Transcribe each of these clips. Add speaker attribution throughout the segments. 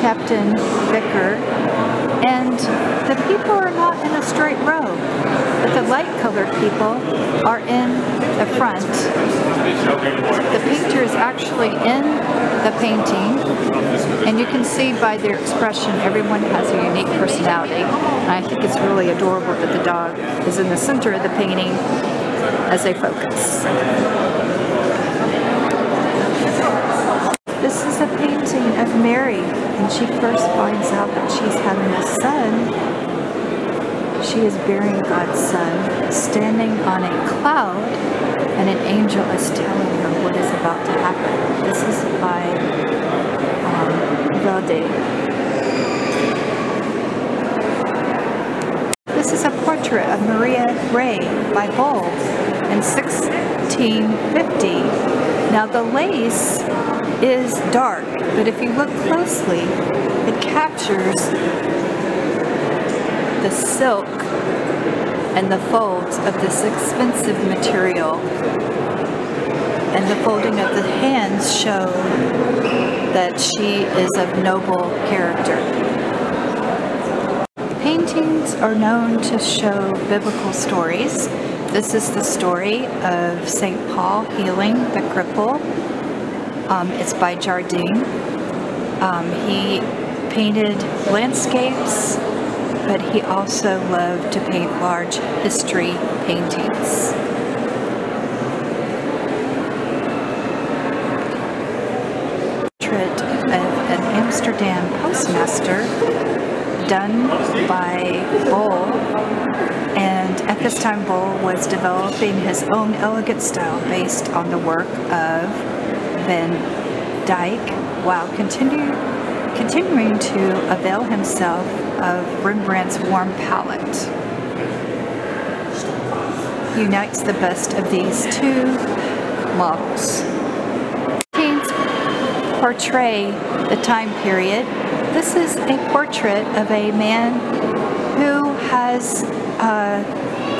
Speaker 1: Captain Vicker, and the people are not in a straight row, but the light colored people are in the front. The painter is actually in the painting, and you can see by their expression everyone has a unique personality. And I think it's really adorable that the dog is in the center of the painting as they focus. This is a painting of Mary, and she first finds out that she's having a son. She is bearing God's son, standing on a cloud, and an angel is telling her what is about to happen. This is by um, Velde. This is a portrait of Maria Rey by Bol in 1650. Now the lace is dark, but if you look closely, it captures the silk and the folds of this expensive material. And the folding of the hands show that she is of noble character. Paintings are known to show biblical stories. This is the story of St. Paul healing the cripple. Um, it's by Jardine. Um, he painted landscapes, but he also loved to paint large history paintings. Portrait of an Amsterdam postmaster done by Bol and at this time Bol was developing his own elegant style based on the work of Van Dyck while continue, continuing to avail himself of Rembrandt's warm palette. Unites the best of these two models. Portray the time period. This is a portrait of a man who has uh,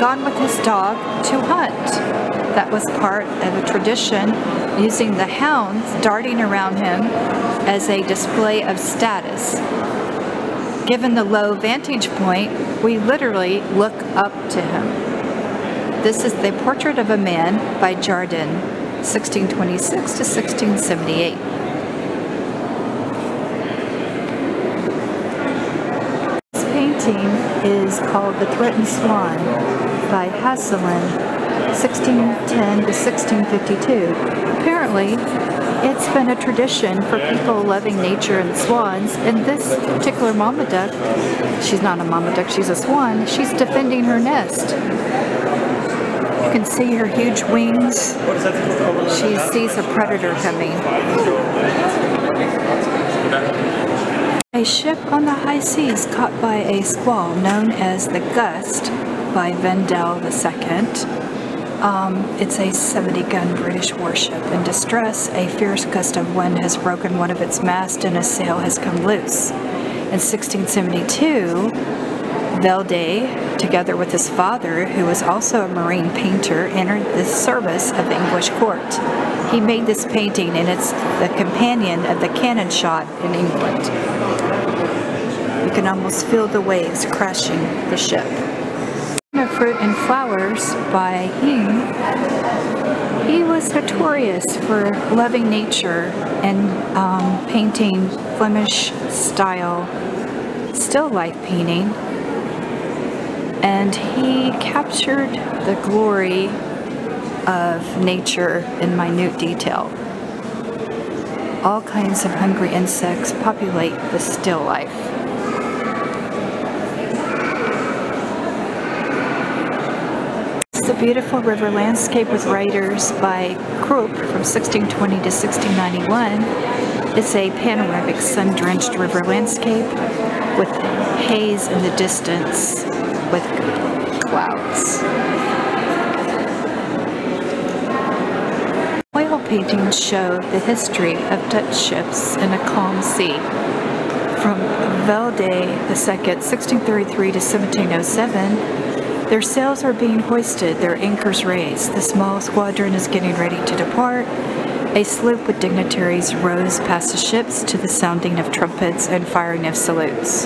Speaker 1: gone with his dog to hunt. That was part of a tradition using the hounds darting around him as a display of status. Given the low vantage point, we literally look up to him. This is the portrait of a man by Jardin, 1626 to 1678. This painting is called The Threatened Swan by Asselijn, 1610 to 1652. Apparently, it's been a tradition for people loving nature and swans, and this particular mama duck, she's not a mama duck, she's a swan, she's defending her nest. You can see her huge wings. She sees a predator coming. A ship on the high seas caught by a squall known as the Gust by Velde II. Um, it's a 70-gun British warship. In distress, a fierce gust of wind has broken one of its masts and a sail has come loose. In 1672, Velde, together with his father, who was also a marine painter, entered the service of the English court. He made this painting and it's the companion of the cannon shot in England. You can almost feel the waves crashing the ship. Fruit and Flowers by Heem. He was notorious for loving nature and um, painting Flemish style still life painting and he captured the glory of nature in minute detail. All kinds of hungry insects populate the still life. It's a beautiful river landscape with writers by Cuyp from 1620 to 1691. It's a panoramic sun-drenched river landscape with haze in the distance with clouds. Oil paintings show the history of Dutch ships in a calm sea. From Velde II, 1633 to 1707, their sails are being hoisted, their anchors raised. The small squadron is getting ready to depart. A sloop with dignitaries rows past the ships to the sounding of trumpets and firing of salutes.